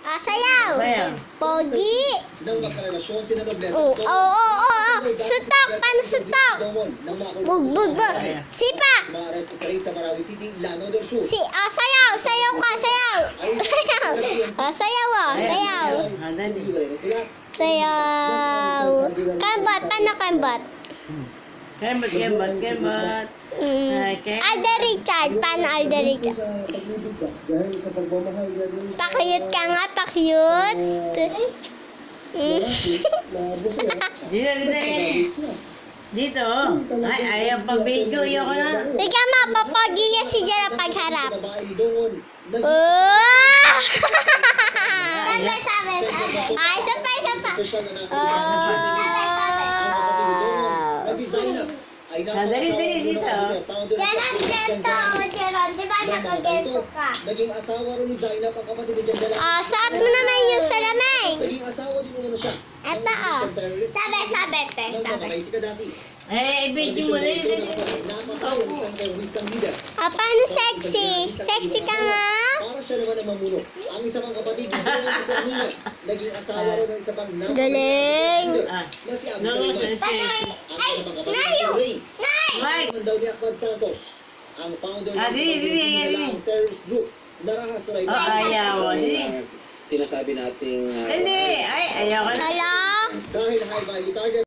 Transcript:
Ah, sayaw. Sayaw. Pogi. nang magkarelasyon sina Nobleza Oo, at oo, oo, oo. Sutok, pansutok. Mga Bug, bug, bug. Sipa. Maaresto sa rin sa Marawi City, Lanao del Sur. Si, ah, sayaw. Sayaw ka, sayaw. Sayaw. Ah, sayaw, ah. Sayaw. Sayaw. Kambot, paano kambot? Kembot, kembot. Mm. Okay. Alder Richard, paano Alder Richard? Pakiyot ka nga, pakiyot. Dito, dito, dito. Dito. Ay, ayaw pa video. Ayoko na. Tika mo, papogiya si Jera pagharap. Oh! sabi, sabi, sabi. Ay, espesyal na Oh! na si Zainab ay Ah, dali, dali, dito. Yan ang gento, Jeron. Di ba nakagento ka? Naging asawa rin ni Zainab ang kapatid ni Jandala. Ah, saat mo naman yung salamay. Naging asawa din mo na siya. Eto, oh. Sabi, sabi, te, sabi. Gaddafi. Eh, video mo leader. Ah, paano sexy? Sexy ka nga? Para siya naman ang mamuno. Ang isa pang kapatid ni Donald sa Nina, naging asawa rin ng isa pang napatay Galing. Ah. na si Sulaiman. sir. Patay. Ang Ay, isa pang kapatid ni nayo. Ray. Nay! Mike. Naman daw ni Ahmad Santos, ang founder Ah, ng. Pagkakilang terrorist group na rahas sa Ah, ayaw. Dili. Sinasabi nating Dali. Ay, ayoko na. Hello? dahil high value target